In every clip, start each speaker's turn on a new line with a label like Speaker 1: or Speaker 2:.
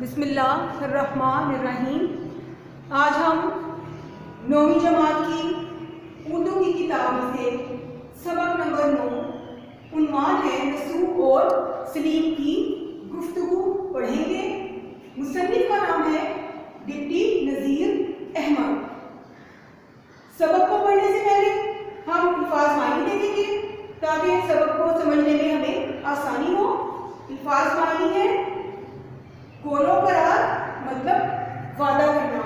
Speaker 1: बिस्मिल्लाहिर्रहमानिर्रहीम। आज हम नौवीं जमात की उर्दू की किताब से सबक नंबर नौ उन्वान है नसू और सलीम की गुफ्तगु पढ़ेंगे। मुसन्निफ का नाम है डिप्टी नज़ीर अहमद। सबक को पढ़ने से पहले हम अल्फाज मायने देखेंगे, ताकि सबक को समझने में हमें आसानी हो। अल्फाज मायने है कोनो करार मतलब वादा करना।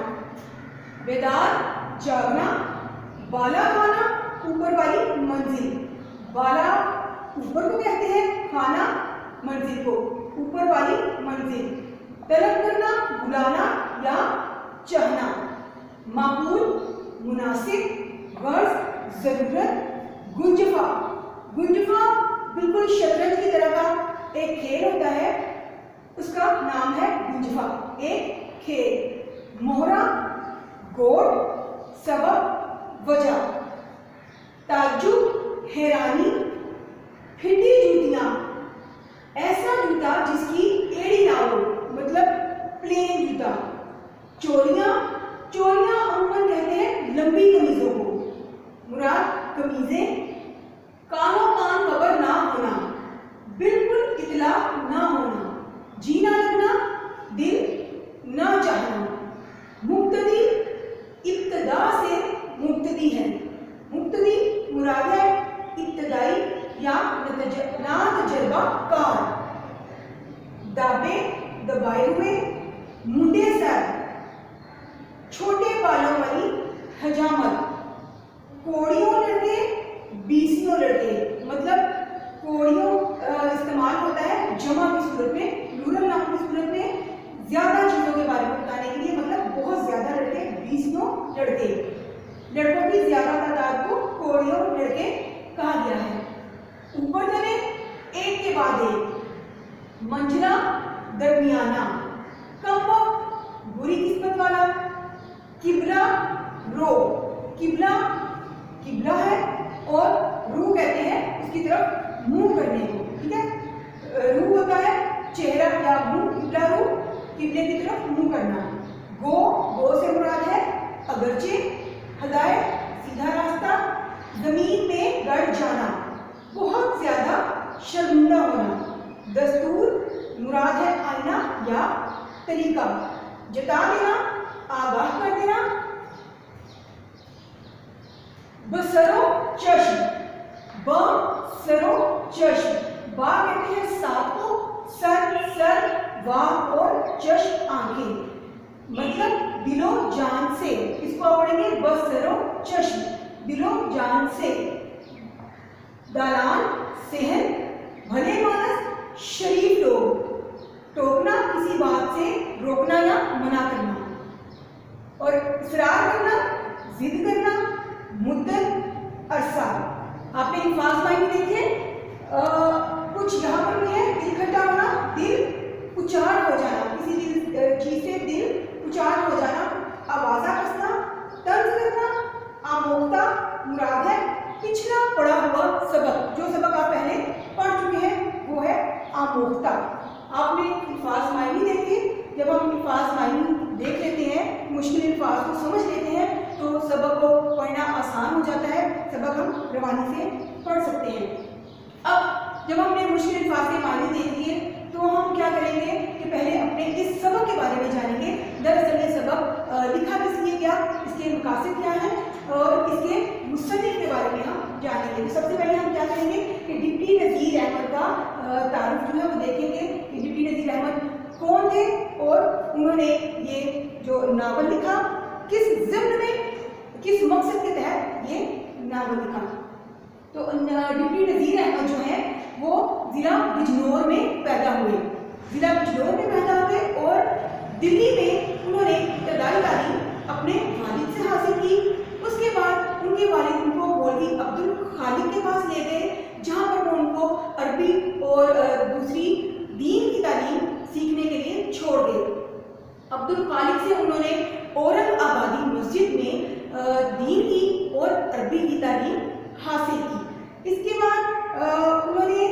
Speaker 1: बेदार, जागना, बाला खाना, ऊपर वाली मंजिल। बाला ऊपर को कहते हैं, खाना मंजिल को, ऊपर वाली मंजिल। तलब करना, बुलाना या चाहना मामूल मुनासिब, गर्ज, ज़रूरत, गुंजफा। गुंजफा बिल्कुल शतरंज की तरह का एक खेल होता है उसका नाम है गुंजफा एक खेल मोहरा गोट सबब वजह ताजुब हैरानी, फिटी जूतियाँ। ऐसा जूता जिसकी एड़ी ना हो मतलब प्लेन जूता। चोलियाँ चोलियाँ अमूमन कहते हैं लंबी कमीजों को। मुराद, कमीजें। कानों कान कवर ना होना। बिल्कुल इतला ना होना। जीना लगना दिल न चाहना। मुक्तदी इब्तदा से मुक्तदी है। मुक्तदी मुराद है इब्तदाई या ना तजर्बा दाबे, दबाए हुए मुंडे सर छोटे बालों वाली हजामत कोड़ियों लड़के बीसियों लड़के मतलब कोड़ियों इस्तेमाल होता है जमा की सूरत में प्लूरल नाम की सूरत में ज़्यादा चीज़ों के बारे में बताने के लिए मतलब बहुत ज़्यादा लड़के बीसियों लड़के लड़कों की ज़्यादा तादाद को कोड़ियों लड़के कहा गया है ऊपर चले एक के बाद एक मंझला दरमियाना कम बुरी किस्मत वाला किबला रो किबला किबला है और रू कहते हैं उसकी तरफ़ मुँह करने को ठीक है रू होता है चेहरा या मुँह किबला रू किबले की तरफ़ मुँह करना गो गो से मुराद है अगरचे हदायत सीधा रास्ता ज़मीन में गड़ जाना बहुत ज़्यादा शर्मिंदा होना दस्तूर, मुराद है आईना या तरीका। जता देना, आगाह कर देना। बसरो चश्म ब सरो चश्म बा कहते हैं सात को। सर सर, वाह और चश्म आँखें। मतलब दिलो जान से। इसको आप पढ़ेंगे बसरो चश्म दिलो जान से। दालान, सेहन, भले मानस शरीफ लोग। टोकना किसी बात से रोकना या मना करना। और इसरार करना जिद करना मुद्दत अरसा। आपने अल्फाज मायने देखे आ, कुछ यहाँ पर भी है दिल खट्टा होना दिल उचार हो जाना। किसी दिल चीज़ से दिल उचार हो जाना आवाजा कसना तर्ज करना आमोक्ता मुराद है पिछला पड़ा हुआ सबक जो सबक आप पहले पढ़ चुके हैं वो है आमोक्ता आपने अल्फाज मायने देखे जब हम अल्फाज मायने देख लेते हैं मुश्किल अल्फाज को समझ लेते हैं तो सबक को पढ़ना आसान हो जाता है सबक हम रवानी से पढ़ सकते हैं अब जब हमने मुश्किल अल्फाज के मायने देख लिए तो हम क्या करेंगे कि पहले अपने इस सबक के बारे में जानेंगे दरअसल ये सबक लिखा किस लिए क्या इसके मकासद क्या हैं और इसके मुसनफ़ के बारे में हम जानेंगे तो सबसे पहले हम क्या करेंगे कि डिप्टी नज़ीर अहमद का तारुफ जो है वो देखेंगे कि नज़ीर अहमद कौन थे और उन्होंने ये जो नावल लिखा, किस जिम्न में, किस मकसद के तहत ये नावल लिखा। तो डिप्टी नज़ीर अहमद जो है, वो ज़िला बिजनौर में पैदा हुए। ज़िला बिजनौर में पैदा हुए और दिल्ली में उन्होंने इब्तदाई तालीम अपने वालिद से हासिल की। उसके बाद उनके वालिद उनको मौलवी अब्दुल खालिद के पास ले गए, जहाँ अरबी और दूसरी दीन की तालीम सीखने के लिए छोड़ दे। अब्दुल खालिक से उन्होंने औरंग आबादी मस्जिद में दीन की और अरबी की तालीम हासिल की। इसके बाद उन्होंने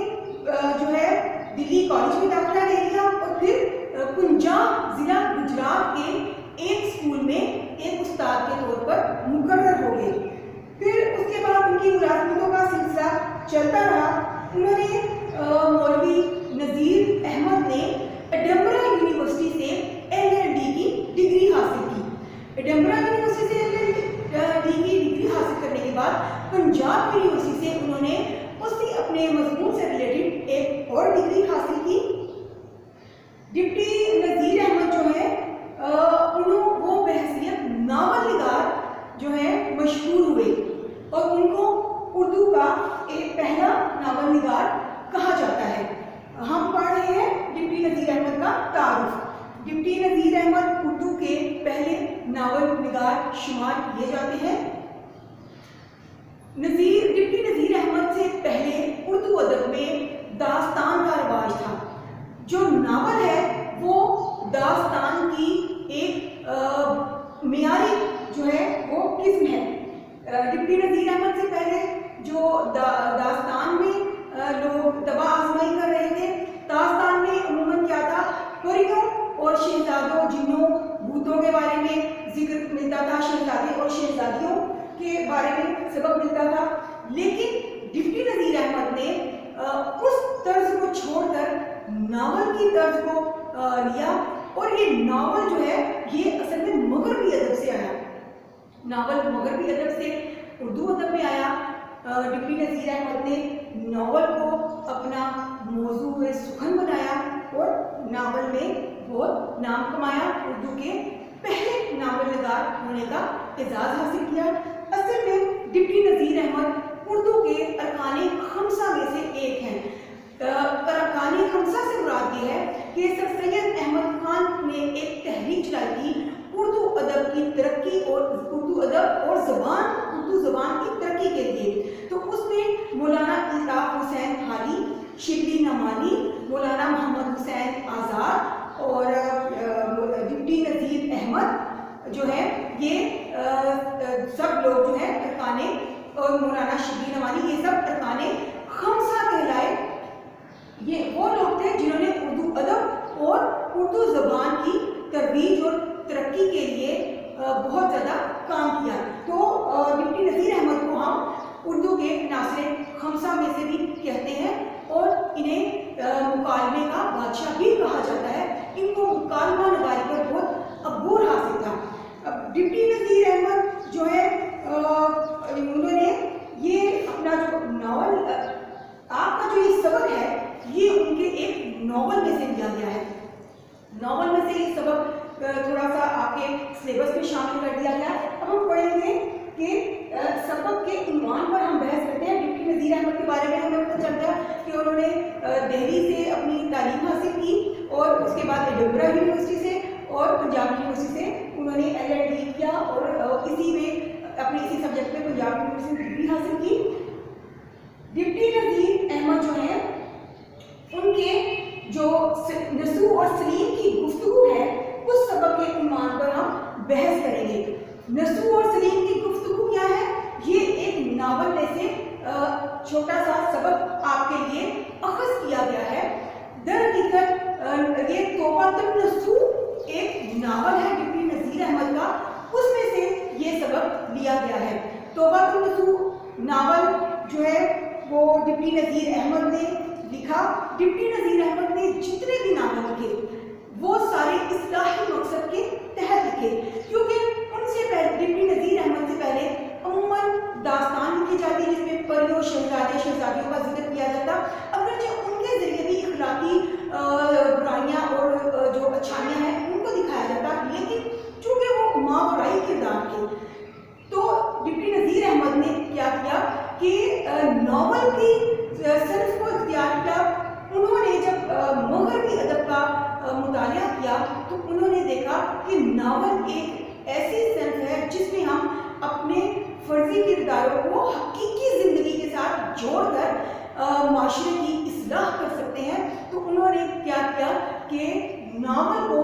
Speaker 1: जो है, दिल्ली कॉलेज में दाखिला ले लिया और फिर पंजाब ज़िला गुजरात के एक स्कूल में एक उस्ताद के तौर पर मुकर हो गए। फिर उसके बाद उनकी मुलाकातों का सिलसिला चलता रहा। उन्होंने मौलवी नज़ीर अहमद ने एडम्बरा यूनिवर्सिटी से एल एल डी की डिग्री हासिल की। एडम्बरा यूनिवर्सिटी से एल एल डी की डिग्री हासिल करने के बाद पंजाब यूनिवर्सिटी से उन्होंने उसी अपने मजमून से रिलेटेड एक और डिग्री हासिल की के बारे में ज़िक्र मिलता था, शहजादे और शहजादियों के बारे में सबक मिलता था। लेकिन डिप्टी नज़ीर अहमद ने उस तर्ज को छोड़कर नावल की तर्ज को लिया। और ये नावल जो है, ये असल में मगरबी अदब से आया। नावल मगरबी अदब से उर्दू अदब में आया। डिप्टी नज़ीर अहमद ने नावल को अपना मौजू सुखन बनाया और नावल में बहुत नाम कमाया उर्दू के पहले नावल नगार होने का एजाज़ हासिल किया। असल में डिप्टी नज़ीर अहमद उर्दू के अरकान खमसा में से एक हैं। अरकान खमसा से मुराद ये है कि सर सैयद अहमद खान ने एक तहरीक चलाई थी। उर्दू अदब की तरक्की और उर्दू अदब और ज़बान, उर्दू ज़बान की तरक्की के लिए। तो उसमें मौलाना इल्ताफ़ हुसैन हाली शिबली नमानी मौलाना मोहम्मद हुसैन आज़ाद और डिप्टी नज़ीर अहमद जो है ये आ, सब लोग जो है अरकाने और मौलाना शिबली नमानी ये सब अरकाने खमसा कहलाए ये वो लोग थे जिन्होंने उर्दू अदब और उर्दू ज़बान की तरवीज और तरक्की के लिए बहुत ज़्यादा काम किया तो डिप्टी नज़ीर अहमद को हम उर्दू के नासिर खमसा में से भी कहते हैं और इन्हें मुकालमे का बादशाह भी कहा जाता है इनको मुकालमा नगारी पर बहुत अबूर हासिल था अब डिप्टी नज़ीर अहमद जो है उन्होंने ये अपना जो नावल आपका जो ये सबक है ये उनके एक नावल में से लिया गया है नावल में से ये सबक थोड़ा सा आपके सिलेबस में शामिल कर दिया गया। अब हम पढ़ेंगे कि सबक के इनवान पर हम बहस करते हैं। डिप्टी नज़ीर अहमद के बारे में हमें पता चलता है कि, उन्होंने दिल्ली से अपनी तालीम हासिल की और उसके बाद एडम्बरा यूनिवर्सिटी से और पंजाब यूनिवर्सिटी से उन्होंने एल एड डी किया और इसी में अपने इसी सब्जेक्ट में पंजाब यूनिवर्सिटी में डिग्री हासिल की। डिप्टी नज़ीर अहमद जो है, उनके जो नसू और सलीम की गुफ्तु है, उस सबक के उन्मान पर हम बहस करेंगे। नसू और सलीम की गुफ्तु क्या है? ये एक नावल में से छोटा सा सबक आपके लिए अखज किया गया है। दर हकीकत ये नसू एक नावल है, डिप्टी नज़ीर अहमद का। उसमें से ये सबक लिया गया है। तोबा तब नसू नावल जो है, वो डिप्टी नज़ीर अहमद ने लिखा। डिप्टी नज़ीर अहमद ने जितने भी नावल लिखे, वो सारे इस्लाही मकसद के तहत लिखे क्योंकि उनसे पहले डिप्टी नज़ीर अहमद से पहले अमूमन दास्तान लिखी जाती है जिसमें परियों शहजादे शहजादियों का ज़िक्र किया जाता अगर जो उनके ज़रिए भी इखलाकी बुराइयाँ और जो अच्छाइयाँ हैं उनको दिखाया जाता लेकिन चूँकि वो मावराई किरदार थे तो डिप्टी नज़ीर अहमद ने क्या किया कि नावल की सिर्फ़ को इख्तियार किया उन्होंने जब मगरबी अदब का मुताल किया तो उन्होंने देखा कि नावल एक ऐसी सेंस है जिसमें हम अपने फर्जी किरदारों को हकीकी ज़िंदगी के साथ जोड़कर माशरे की इसलाह कर सकते हैं तो उन्होंने क्या किया कि नावल को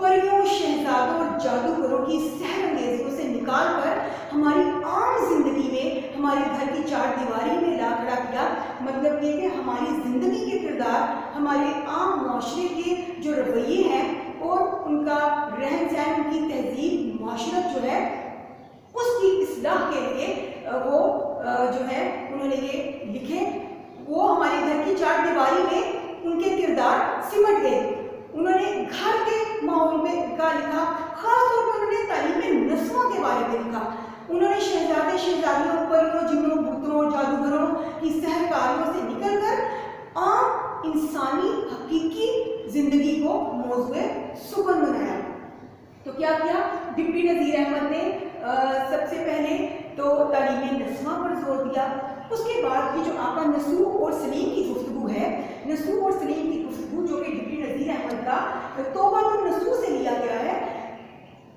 Speaker 1: परियों शहजादों और जादूगरों की सहर अंगेजियों से निकाल कर हमारी आम ज़िंदगी में हमारे घर की चार दीवारी में ला खड़ा किया मतलब ये कि हमारी ज़िंदगी के किरदार, हमारे आम माशरे के जो रवैये हैं और उनका रहन सहन उनकी तहजीब, माशरत जो है, उसकी इसलाह के लिए वो जो है, उन्होंने ये लिखे। वो हमारे घर की चार दीवारी में उनके किरदार सिमट गए। उन्होंने घर के माहौल में का लिखा, खासतौर पर उन्होंने तालीम नस्लों के बारे में लिखा। उन्होंने शहजादे शहजादियों परियों जिनों बुतरों जादूगरों की सहकारियों से निकलकर आम इंसानी हकीकी ज़िंदगी को मौजूद सुकन बनाया। तो क्या किया? डिप्टी नज़ीर अहमद ने आ, सबसे पहले तो तालीम नस्मा पर ज़ोर दिया। उसके बाद ये जो आपका नसू और सलीम की गुफ्तु है नसू और सलीम की गुफ्तु जो कि डिप्टी नज़ीर अहमद का तोबा नसू से लिया गया है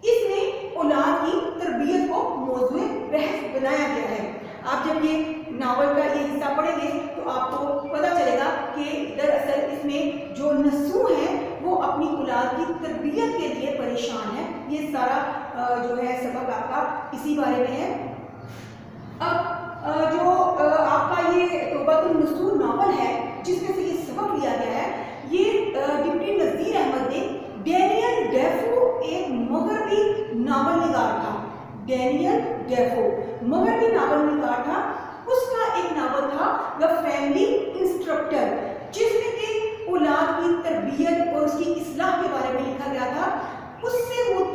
Speaker 1: इसमें औलाद की तरबियत को मौजूद बहस बनाया गया है आप जब ये नावल का ये हिस्सा पढ़ेंगे तो आपको पता चलेगा कि दरअसल इसमें जो नसू है वो अपनी औलाद की तरबियत के लिए परेशान है ये सारा जो है सबक आपका इसी बारे में है। अब जो आपका ये तोबातुल नावल है, जिसमें से ये सबक लिया गया है, ये डिप्टी नज़ीर अहमद ने डेनियल डेफो एक मगरबी नावल निगार था। डेनियल डेफो, मगरबी नावल निगार था। उसका एक नावल था, द फैमिली इंस्ट्रक्टर, जिसमें कि औलाद की तरबियत और उसकी इसलाह के बारे में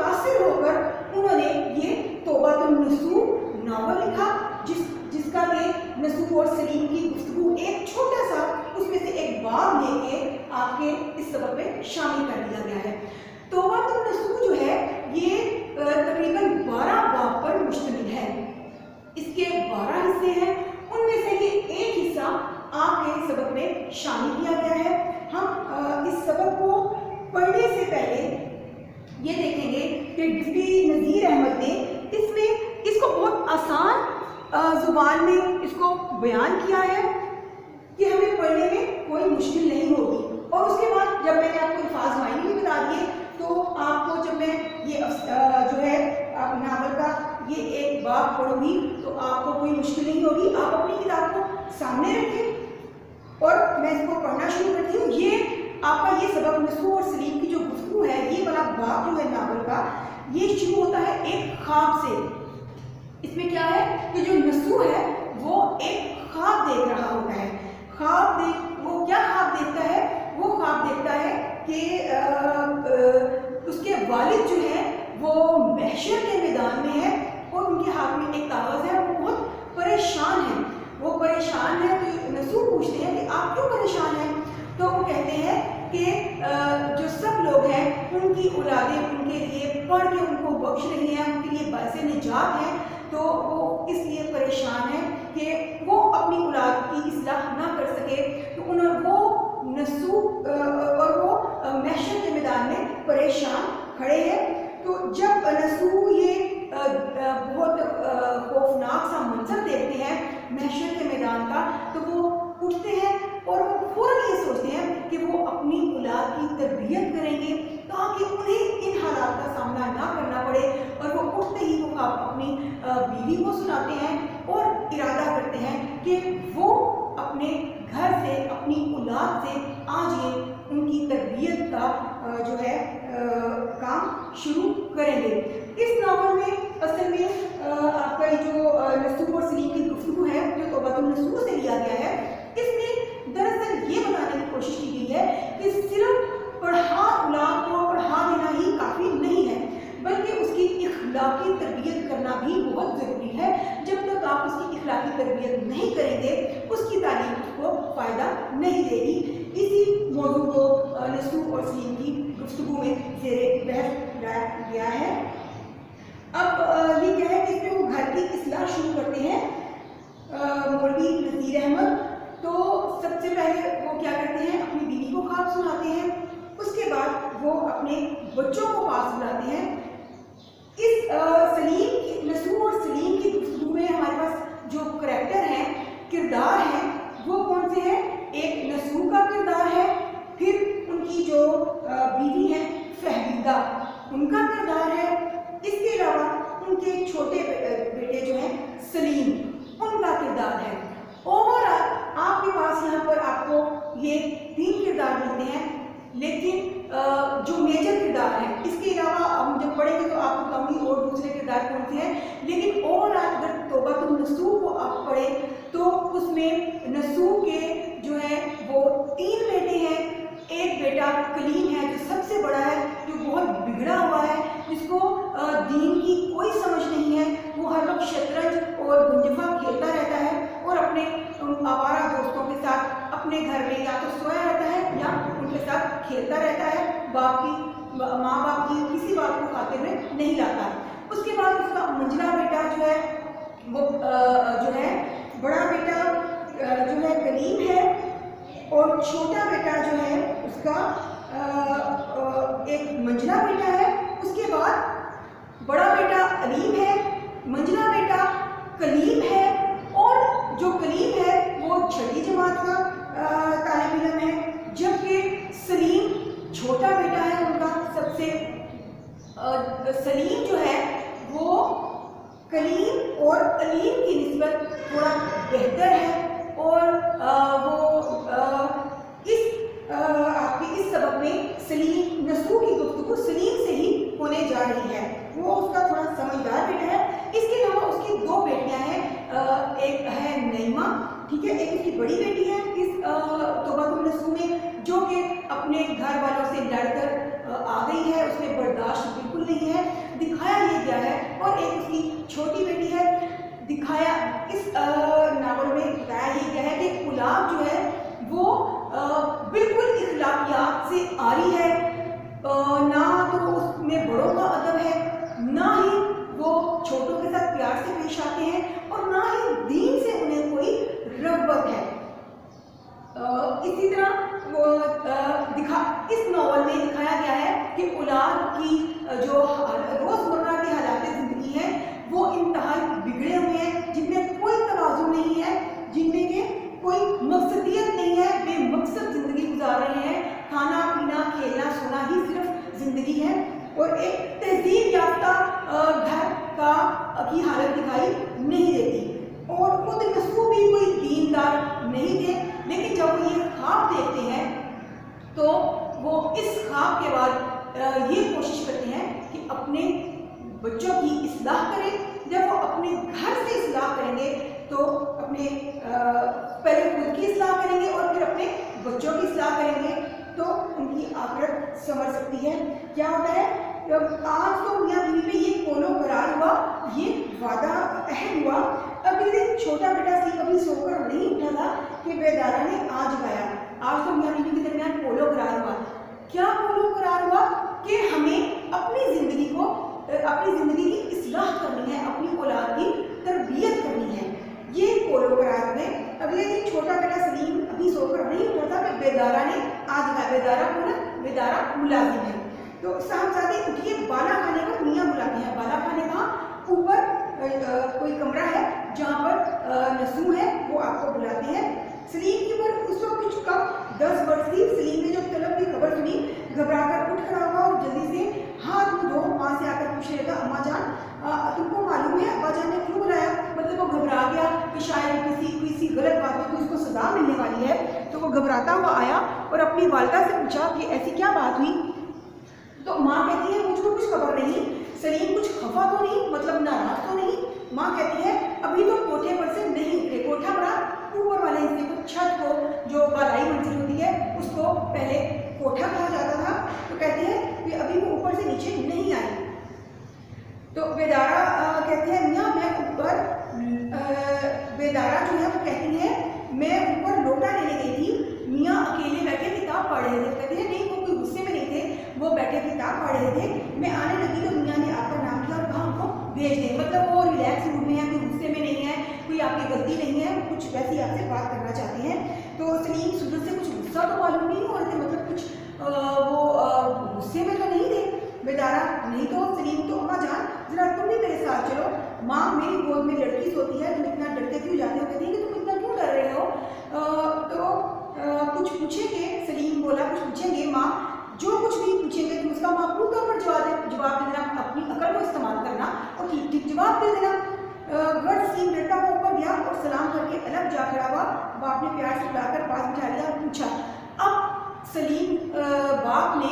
Speaker 1: मुतासर होकर उन्होंने ये तोबातुल नसू नावल लिखा, जिस, जिसका के नसू और सलीम की गुफ्तगू एक छोटा सा, उसमें से एक बाब लेके आपके इस सबक में शामिल कर दिया गया है। तोबातुल नसू जो है, ये तकरीबन बारह बाब पर मुश्तमिल है। इसके बारह हिस्से हैं, उनमें से ये एक हिस्सा आपके सबक में शामिल किया गया है। हम इस सबक को पढ़ने से पहले ये देखेंगे कि डिप्टी नज़ीर अहमद ने इसमें, इसको बहुत आसान ज़ुबान में इसको बयान किया है कि हमें पढ़ने में कोई मुश्किल नहीं होगी। और उसके बाद जब मैंने आपको अल्फाज मायने भी बता दिए तो आपको जब मैं ये जो है नावल का ये एक बात पढ़ूँगी तो आपको कोई मुश्किल नहीं होगी। आप अपनी किताब को सामने रखें और मैं इसको पढ़ना शुरू करती हूँ। ये आपका ये सबक नसू और सलीम की जो गुफ्तु है, ये वाला जो है नावल का, ये शुरू होता है एक ख्वाब से। इसमें क्या है कि जो नसू है, वो एक ख्वाब देख रहा होता है। ख्वाब देख वो क्या ख्वाब देखता है? वो ख्वाब देखता है कि उसके वालिद जो है, वो महशर के मैदान में है और उनके हाथ में एक कागज़ है, वो बहुत परेशान है। वो परेशान है तो नसू पूछते हैं कि आप क्यों परेशान हैं? तो वो कहते हैं कि जो सब लोग हैं, उनकी औलादें उनके लिए पढ़ के उनको बख्श रही हैं, उनके लिए बासे निजात है तो वो इसलिए परेशान है कि वो अपनी औलाद की इसलाह ना कर सके। तो उन्होंने वो नसू और वो महशर के मैदान में परेशान खड़े हैं। तो जब नसू ये बहुत खौफनाक सा मंजर देखते हैं महशर के मैदान का तो वो उठते हैं और वो फ़ौरन ये सोचते हैं कि वो अपनी औलाद की तरबियत करेंगे, ताकि उन्हें इन हालात का सामना ना करना पड़े। और वो उठते ही वो अपनी बीवी को सुनाते हैं और इरादा करते हैं कि वो अपने घर से, अपनी औलाद से आज ये उनकी तरबियत का जो है काम शुरू करेंगे। इस नावल में असल में आपका जो नसूब और सलीम की गुफ्तु है जो तोबातुल नसूब से लिया गया है इसमें दरअसल ये बताने की कोशिश की गई है कि सिर्फ़ पढ़ा औलाद को पढ़ा देना ही काफ़ी नहीं है, बल्कि उसकी इखलाकी तरबियत करना भी बहुत ज़रूरी है। जब तक आप उसकी इखलाकी तरबियत नहीं करेंगे, उसकी तालीम को फ़ायदा नहीं देगी। इसी मौजू को नसू और सीम की गुफ्तु में जेर बहस लाया गया है अब ये क्या है कि इसमें वो घर की इसलाह शुरू करते हैं मौलवी नज़ीर अहमद तो सबसे पहले वो क्या करते हैं अपनी बीवी को ख्वाब सुनाते हैं उसके बाद वो अपने बच्चों को पास बुलाते हैं इस सलीम की नसू और सलीम की गुफ्तु में हमारे पास जो करेक्टर हैं किरदार हैं वो कौन से हैं एक नसू का किरदार है फिर उनकी जो बीवी है फहमीदा उनका किरदार है इसके अलावा उनके छोटे बेटे जो हैं सलीम उनका किरदार है और आपके पास यहाँ पर आपको ये तीन किरदार मिलते हैं लेकिन जो मेजर किरदार है इसके अलावा हम जब पढ़ेंगे तो आपको कमी और दूसरे किरदार कौन से हैं लेकिन और अगर तोबा तुम नसूर को आप पढ़ें तो उसमें नसूर के जो है वो तीन बेटे हैं कलीम है, जो सबसे बड़ा है, जो बहुत बिगड़ा हुआ है, जिसको दीन की कोई समझ नहीं है, वो हर वक्त शतरंज और गुंजफा खेलता रहता है और अपने आवारा दोस्तों के साथ, अपने घर में या तो सोया रहता है या उनके साथ खेलता रहता है, बाप की माँ बाप की किसी बात को खाते में नहीं लाता उसके बाद उसका मंझला बेटा जो है, वो जो है, बड़ा बेटा जो है कलीम है और छोटा बेटा जो है, उसका एक मंझला बेटा है उसके बाद बड़ा बेटा अलीम है मंझला बेटा कलीम है और जो कलीम है वो छठी जमात का तालब इलम है जबकि सलीम छोटा बेटा है उनका सबसे सलीम जो है वो कलीम और अलीम की नस्बत थोड़ा बेहतर है और आ, वो आ, इस आपके इस सबक में सलीम नसू सलीम से ही होने जा रही है। वो उसका थोड़ा समझदार बेटा है। इसके अलावा उसकी दो बेटियाँ हैं एक है नईमा, ठीक है, एक उसकी बड़ी बेटी है इस तोबा में, जो कि अपने घर वालों से लड़कर आ गई है। उसने बर्दाश्त बिल्कुल नहीं है। दिखाया ये गया है? और एक उसकी छोटी बेटी है। दिखाया इस नावल में बताया ये गया है कि गुलाब जो है, वो बिल्कुल इखलाकियात से आ रही है। ना तो उसमें बड़ों का अदब है, ना ही वो छोटों के साथ प्यार से पेश आते हैं और ना ही दीन से उन्हें कोई रगबत है। इसी तरह वो दिखा, इस नॉवल में दिखाया गया है कि उलाद की जो रोज़मर्रा के हालात ज़िंदगी है वो इंतहाई बिगड़े हुए हैं जिनमें कोई तोज़ु नहीं है जिनमें के कोई मकसदियत नहीं है बेमकसद ज़िंदगी गुजार रहे हैं खाना पीना खेलना सोना ही सिर्फ़ ज़िंदगी है और एक तहजीब याफ्ता घर का की हालत दिखाई नहीं देती और खुद नसू भी कोई दीनदार नहीं थे लेकिन जब वो ये ख्वाब देखते हैं तो वो इस ख्वाब के बाद ये कोशिश करते हैं कि अपने बच्चों की इसलाह करें जब वो अपने घर से इसलाह करेंगे तो अपने पहले खुद की इसलाह करेंगे और फिर अपने बच्चों की इसलाह करेंगे तो उनकी आखिरत समझ सकती है क्या होता है आज तो मियाँ बीवी पे ये कोनो करार हुआ ये वादा अहम हुआ। अभी दिन छोटा बेटा सी कभी सोकर नहीं उठा था कि बेदारा ने आज गाया। आज तो मियाँ बीवी के दरमियान पोलो करार हुआ। क्या पोलो करार हुआ कि हमें अपनी ज़िंदगी को अपनी ज़िंदगी की इसलाह करनी है, अपनी औलाद की तरबियत करनी है। ये पोलो करार में अगले दिन छोटा बेटा सलीम अभी सोकर नहीं उठा था कि बेदारा ने आज गाया। बेदारा ना बेदारा मुलाजिम है। तो साहबजादे उठिए बाला खाने का मियाँ बुलाते हैं। बाला खाने का ऊपर कोई कमरा है जहाँ पर नसू है, वो आपको बुलाते हैं। सलीम की उम्र उस वक्त कुछ कम दस वर्ष थी। सलीम ने जब तलब की खबर सुनी घबरा कर उठ खड़ा हुआ और जल्दी से हाथ मुँह धो वहाँ से आकर पूछने लगा, अम्मा जान तुमको मालूम है अब्बा जान ने क्यों बुलाया? मतलब वो घबरा गया कि शायद किसी किसी गलत बात में उसको सजा मिलने वाली है। तो वो घबराता हुआ आया और अपनी वालदा से पूछा कि, ऐसी क्या बात हुई? तो माँ कहती है, मुझको कुछ खबर खफा तो नहीं मतलब नाराज़ तो नहीं। माँ कहती है, अभी तो कोठे पर से नहीं उतरे। कोठा बड़ा ऊपर वाले हिस्से को, छत को, जो बालाई मंजिल होती है, उसको पहले कोठा कहा जाता था। तो कहती है कि अभी वो ऊपर से नीचे नहीं आई। तो बेदारा कहती है, मियाँ, मैं ऊपर बेदारा जो है, वो कहती है, मैं ऊपर लोटा लेने गई थी। मियाँ अकेले बैठे किताब पढ़ रहे थे। कहती है, नहीं, वो कोई गुस्से में नहीं थे। वो बैठे किताब पढ़ रहे थे। मैं आने लगी तो मियाँ ने आपका नाम और कहा उनको भेज दें। मतलब वो रिलैक्स मूड में है, कोई गुस्से में नहीं है, कोई आपकी गलती नहीं है, कुछ वैसी आपसे बात करना चाहते हैं। तो सलीम सूरज से कुछ गुस्सा तो मालूम नहीं हो रहे मतलब कुछ वो गुस्से में तो नहीं थे? बेचारा, नहीं तो सलीम तो अम्मा जान, जरा तुम भी मेरे साथ चलो। माँ मेरी गोद में लड़की सोती है, तुम इतना डरते क्यों जाते हो? कहती है कि तुम इतना क्यों डर रहे हो? तो कुछ पूछेंगे? सलीम बोला, कुछ पूछेंगे? माँ जो कुछ भी पूछेंगे तुम उसका माकूल तौर पर जवाब जवाब दे देना अपनी अकल को इस्तेमाल करना और ठीक ठीक जवाब दे देना गढ़ सीम डरता हुआ ऊपर गया और सलाम करके अलग जा खड़ा हुआ। बाप ने प्यार से बुलाकर पास बिठा लिया और पूछा, अब सलीम बाप ने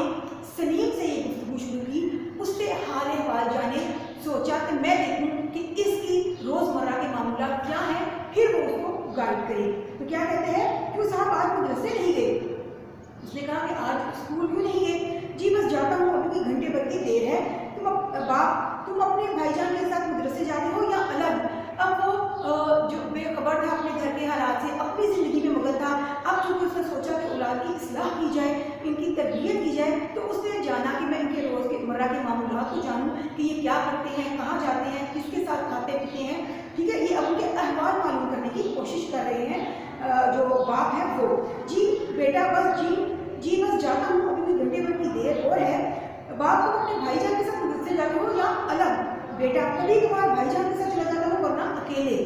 Speaker 1: सलीम से ये गुफ्तु शुरू की, उससे हाल हवाल जाने। सोचा कि मैं देखूँ कि इसकी रोज़मर्रा के मामला क्या है, फिर वो उसको गाइड करे। तो क्या कहते हैं कि वो साहब आज मदरसे नहीं गए। उसने कहा कि आज स्कूल क्यों नहीं गए? जी, बस जाता हूँ, अभी घंटे भर की देर है। तुम बाप, तुम अपने भाईजान के साथ मदरसे जाते हो या अलग? अब वो जो बेखबर था अपने घर के हालात से, अपनी ज़िंदगी में मगन था, अब चूँकि उसने सोचा कि औलाद की असलाह की जाए, इनकी तरबियत की जाए तो उसने जाना कि मैं इनके रोज़ के मर्रा के मामूल को जानूँ कि ये क्या करते हैं, कहाँ जाते हैं, किसके साथ खाते पीते हैं। ठीक है, ये अब उनके अहवाल मालूम करने की कोशिश कर रहे हैं जो बाप है वो। जी, बेटा, बस जी जी, बस जाता हूँ, अभी कोई घंटे भर की देर और है। बाप को अपने भाईजान के साथ मदद से जाते हो या अलग? बेटा कभी कभार भाईजान के साथ अकेले?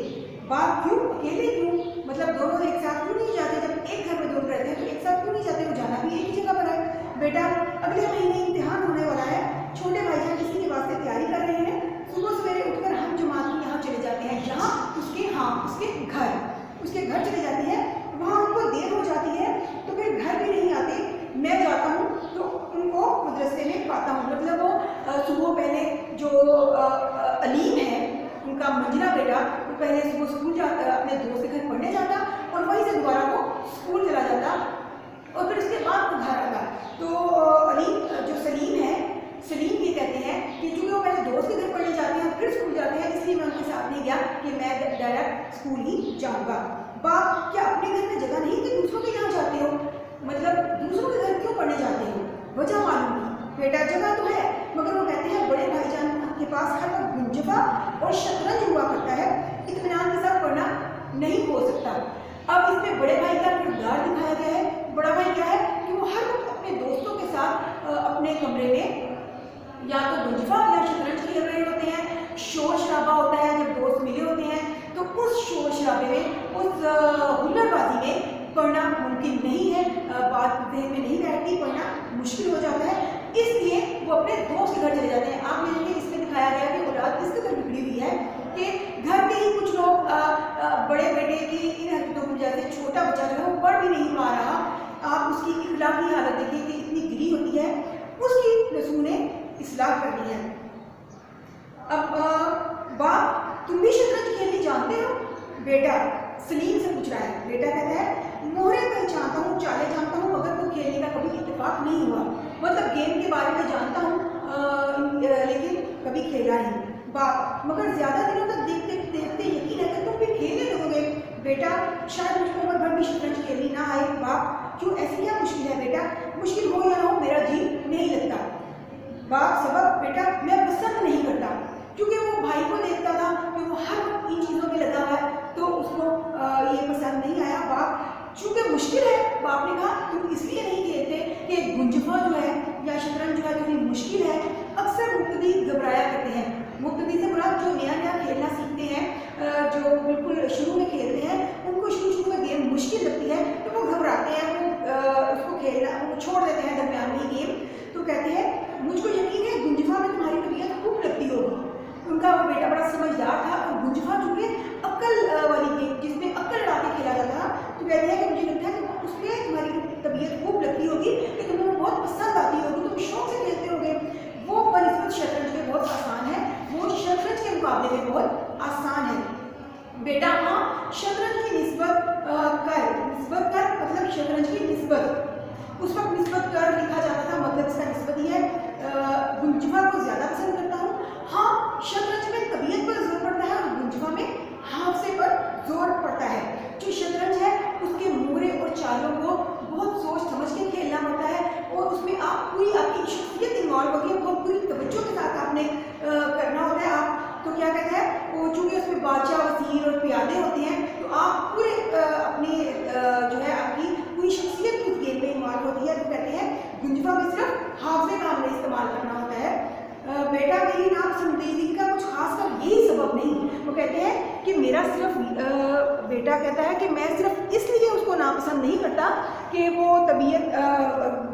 Speaker 1: बाप क्यों? अकेले क्यों? मतलब दोनों एक साथ क्यों नहीं जाते? जब एक घर में दोनों रहते हैं तो एक साथ क्यों नहीं जाते? वो जाना भी एक ही जगह पर है। बेटा, अगले महीने इम्तिहान होने वाला है। छोटे भाईजान इसी के वास्ते तैयारी कर रहे हैं। सुबह सवेरे उठकर हम जमात में यहाँ चले जाते हैं। यहाँ उसके हाँ उसके घर। उसके घर चले जाते हैं। वहाँ उनको देर हो जाती है तो फिर घर भी नहीं आते। मैं जाता हूँ तो उनको मदरसे में पाता हूँ। मतलब वो सुबह पहले जो अलीम है उनका मंजिला बेटा, वो पहले सुबह स्कूल जा अपने दोस्त के घर पढ़ने जाता और वहीं से दोबारा वो स्कूल चला जाता और फिर उसके बाद वो घर आता। तो अलीम जो सलीम है, सलीम ये कहते हैं कि चूँकि वो पहले दोस्त के घर पढ़ने जाते हैं, फिर स्कूल जाते हैं, इसलिए मैं उनके साथ नहीं गया कि मैं डायरेक्ट स्कूल ही जाऊँगा। बाप, क्या अपने घर में जगह नहीं कि दूसरों के यहाँ जाते हो मतलब दूसरों के घर क्यों पढ़ने जाते हो वजह मालूम नहीं बेटा जगह तो है मगर वो कहते हैं बड़े भाईजान के पास हर वक्त गुंजफा और शतरंज हुआ करता है इतमान के साथ पढ़ना नहीं हो सकता अब इसमें बड़े भाई का किरदार दिखाया गया है बड़ा भाई क्या है कि वो हर वक्त अपने दोस्तों के साथ अपने कमरे में गुंजफा या शतरंज खेल रहे होते हैं शोर शराबा होता है, जब दोस्त मिले होते हैं तो उस शोर शराबे में, उस हुनरबाजी में पढ़ना मुमकिन नहीं है। बात जहन में नहीं बैठती, पढ़ना मुश्किल हो जाता है। इसलिए वो अपने दोस्त के घर चले जाते हैं। आप देखेंगे, इसमें दिखाया गया कि औलाद किस कदर बिगड़ी हुई है कि घर के ही कुछ लोग बड़े बेटे की इन हरकतों की वजह से छोटा बच्चा जो है, वो पढ़ भी नहीं पा रहा। आप उसकी इखलाकी हालत देखिए कि इतनी गिरी होती है। इसलाह करनी है। अब बाप, तुम भी शतरंज खेलनी जानते हो? बेटा, सलीम से पूछ रहा है। बेटा कहता है, मोहरे पहचानता हूँ, चाले जानता हूँ, मगर वो खेलने का कभी इतफाक नहीं हुआ। मतलब गेम के बारे में जानता हूँ लेकिन कभी खेला नहीं। बाप, मगर ज़्यादा दिनों तक देखते देखते यकीन है कि तुम भी खेलने लगोगे। बेटा, शायद मुझको उम्र भी शतरंज खेलनी ना आए। बाप, क्यों ऐसी क्या मुश्किल है बेटा? मुश्किल हो या ना हो, मेरा जी नहीं लगता। बाप सबक बेटा, मैं पसंद नहीं करता। क्योंकि वो भाई को देखता था कि वो हर वक्त इन चीज़ों में लगा हुआ है तो उसको ये पसंद नहीं आया। बाप, चूँकि मुश्किल है, बाप ने कहा, तुम इसलिए नहीं खेलते कि गुंजफा जो है या शतरंज जो है थोड़ी मुश्किल है। अक्सर मुक्तदी घबराया करते हैं। मुक्तदी से बुरा जो नया नया खेलना सीखते हैं जो बिल्कुल शुरू में खेलते हैं, उनको शुरू शुरू में गेम मुश्किल लगती है तो वो घबराते हैं, वो उसको खेलना, वो छोड़ देते हैं दरमियान में गेम। तो कहते हैं मुझको यकीन है, गुंजफा में तुम्हारी तबीयत खूब लगती होगी। उनका वो बेटा बड़ा समझदार था और गुंजफा चूँकि अक्ल वाली गेम जिसमें अक्ल लड़ा के खेला जाता था तो कहते हैं कि मुझे लगता है उस पर तुम्हारी तबीयत खूब लगती होगी कि तुम्हें बहुत पसंद आती होगी, तुम शौक से खेलते होगे। वो बनस्बत शतरंज के बहुत आसान है। वो शतरंज के मुकाबले में बहुत आसान है। बेटा हाँ शतरंज की नस्बत कर नस्बत कर मतलब शतरंज की नस्बत। उस वक्त नस्बत कर लिखा जाता था मगर इसका नस्बत ही है। गुंजवा को ज़्यादा पसंद करता हूँ। हाँ शतरंज में तबीयत पर ज़ोर पड़ता है और गुंजवा में हाफसे पर ज़ोर पड़ता है। जो शतरंज है उसके मोहरे और चालों को बहुत सोच समझ के खेलना पड़ता है और उसमें आप पूरी आपकी शख्सियत इन्वॉल्व होती है बहुत पूरी तवज्जो के साथ आपने आ, करना होता है आप तो क्या कहते हैं वो चूँकि उसमें बादशाह वज़ीर और प्यादे होते हैं तो आप पूरे अपनी जो है आपकी पूरी शख्सियत उस गेम में इन्वॉल्व होती है तो कहते हैं गुंजवा में सिर्फ़ हाफे का हमने इस्तेमाल करना होता है बेटा मेरी नाम समतेजी का कुछ खास कर यही सबब नहीं वो कहते हैं कि मेरा सिर्फ़ बेटा कहता है कि मैं सिर्फ़ इसलिए नापसंद नहीं करता कि वो तबीयत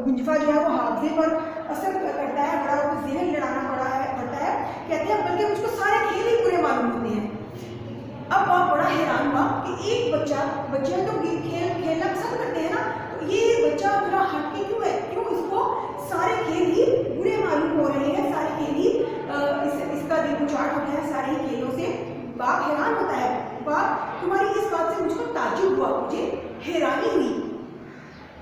Speaker 1: गुंजफा जो है वो हादसे पर असर करता है बड़ा उसको जहन लड़ाना पड़ा है पड़ता है। कहते हैं बल्कि मुझको सारे खेल ही पूरे मालूम होते हैं। अब आप बड़ा हैरान हुआ कि एक बच्चा बच्चे तो खेल खेलना पसंद करते हैं ना तो ये बच्चा थोड़ा हटके क्यों है? क्यों इसको सारे खेल ही बुरे मालूम हो रहे हैं? सारे खेल ही इस, इसका दिल उचाट हो गया है सारे खेलों से। बाप हैरान होता है। बाप तुम्हारी इस बात से मुझको ताजुब हुआ मुझे। हैरानी हुई।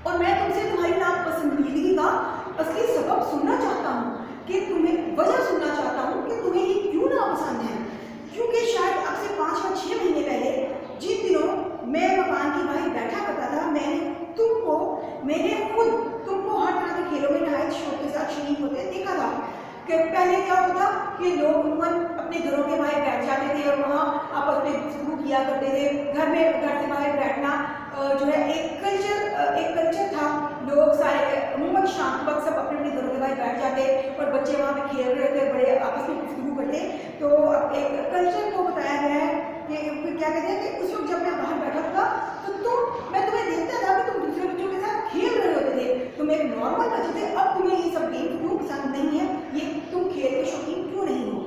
Speaker 1: और मैं तुमसे तुम्हारी नापसंदीदगी का असली सबब सुनना चाहता हूँ कि तुम्हें वजह सुनना चाहता हूँ कि तुम्हें ये क्यों ना पसंद है? क्योंकि शायद अब से पाँच या छः महीने पहले जिन दिनों मैं भगवान की भाई बैठा करता था, मैंने तुमको, मैंने खुद तुमको हर तरह के खेलों में नहाय शौक के साथ शरीक होते देखा था। कि पहले क्या होता कि लोग उमूमन अपने घरों के बाहर बैठ जाते थे और वहाँ आपस में गुफ्तु किया करते थे। घर में, घर से बाहर बैठना जो है एक कल्चर एक कल्चर था। लोग सारे अमूमन शाम वक्त सब अपने अपने घरों के बाहर बैठ जाते और बच्चे वहाँ पे खेल रहे थे, बड़े आपस में गुफ्तु करते। तो एक कल्चर को बताया गया है कि क्या कहते हैं कि उस वक्त जब मैं बाहर बैठा था तो तुम, मैं तुम्हें देखता था कि तुम दूसरे बच्चों के साथ खेल रहे होते थे। तुम एक नॉर्मल बच्चे थे। अब तुम्हें ये सब गेम क्यों पसंद नहीं है ये तुम खेल के शौकीन क्यों नहीं हो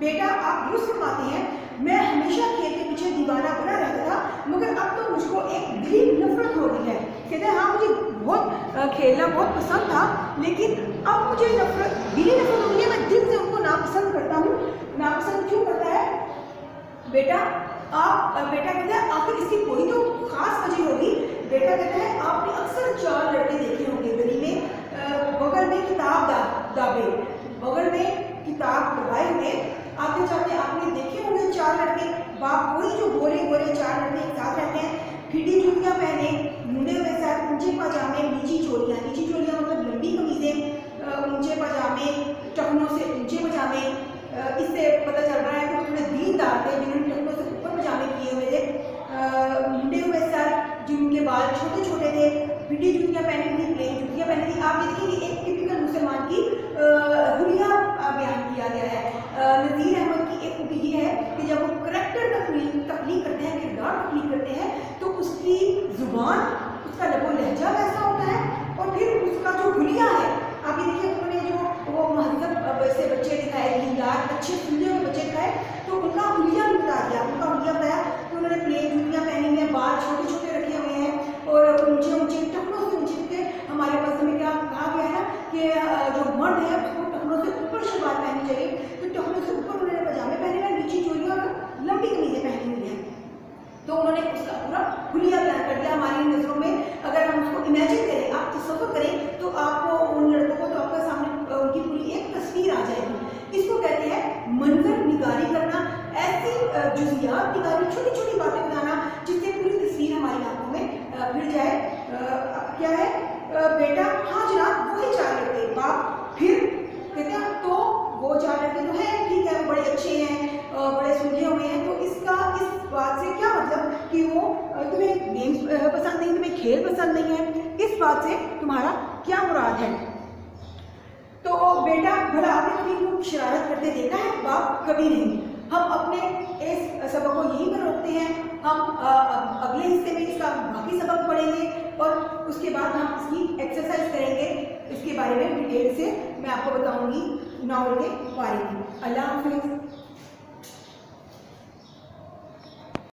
Speaker 1: बेटा, आप दुरुस्त फरमाते हैं, मैं हमेशा खेल के पीछे दीवाना बना रहता था, मगर अब तो मुझको एक दिली नफरत हो गई है। कहते हैं हाँ मुझे बहुत खेलना बहुत पसंद था, लेकिन अब मुझे नफरत दिली नफरत हो गई है, मैं दिल से उनको नापसंद करता हूँ। नापसंद क्यों करता है? बेटा, आप बेटा कहते हैं, आखिर इसकी कोई तो खास वजह होगी। बेटा कहता है, आपने अक्सर चार लड़के देखे होंगे, गली में बगल में किताब दाबे, बगल में किताब दबाए हुए आते जाते आपने देखे होंगे चार लड़के। बाप वही जो गोरे गोरे चार लड़के एक साथ रहते हैं। फिटी जूतियाँ पहने, मुंडे हुए साथ ऊँचे पजामे, नीची चोलियाँ। नीची चोलियाँ मतलब लंबी कमीजें ऊँचे पजामे, टखनों से ऊँचे पजामे। इससे पता चल रहा है कि थोड़े दीनदार थे, जिन्होंने टखनों से ऊपर पजामे किए हुए थे। मुंडे हुए सर, जिनके बाल छोटे छोटे थे। फिटी जूतियाँ पहनी थी, प्लेन जूतियाँ पहनी थी। आप ये देखिए एक टिपिकल मुसलमान की हुलिया बयान किया गया है नज़ीर अहमद की एक ये है कि जब वो करेक्टर तकलीफ़ करते हैं किरदार तकलीफ़ करते हैं तो उसकी ज़ुबान उसका लबो लहजा वैसा होता है और फिर उसका जो हुलिया है आप ये देखिए उन्होंने जो वो महजब से बच्चे दिखाए दीनदार अच्छे सुंदर हुए बच्चे दिखाए तो उनका हुलिया भी बता दिया उनका हुलिया बताया कि उन्होंने प्लेन जूतियाँ पहनी हुई हैं बाल छोटे छोटे रखे हुए हैं और ऊँचे ऊँचे टकनों से ऊँचे थे हमारे पास में क्या कहा गया है कि जो मर्द है उसको टकनों से ऊपर शलवार पहननी चाहिए तो टकनों से ऊपर उन्होंने पजामे पहने हुए नीचे चोली और लंबी कमीजें पहनी हुई हैं तो उन्होंने उसका पूरा खुलिया प्लान कर दिया हमारी नज़रों में अगर हम उसको इमेजिन करें आप तस्वर करें तो आपको उन लड़कों को तो आपके सामने उनकी पूरी एक तस्वीर आ जाएगी इसको कहते हैं मंजर निगारी करना ऐसी जुजियात निगारी छोटी छोटी बातें बताना जिससे पूरी तस्वीर हमारी आँखों में भिड़ जाए क्या है बेटा हाँ जनाब वही चार लड़के बाप फिर कहते हैं तो वो चार लड़के तो हैं ठीक है वो बड़े अच्छे हैं बड़े सुलझे हुए हैं तो इसका इस बात से क्या मतलब कि वो तुम्हें गेम्स पसंद नहीं तुम्हें खेल पसंद नहीं है इस बात से तुम्हारा क्या मुराद है तो बेटा भला आपने कभी को शरारत करते देखा है बाप कभी नहीं। हम अपने इस सबक को यहीं पर रोकते हैं। हम अगले हिस्से में इसका बाकी सबक पढ़ेंगे और उसके बाद हम इसकी एक्सरसाइज करेंगे। इसके बारे में डिटेल से मैं आपको बताऊँगी। नॉवल के बारे में अल्लाह हाफिज़।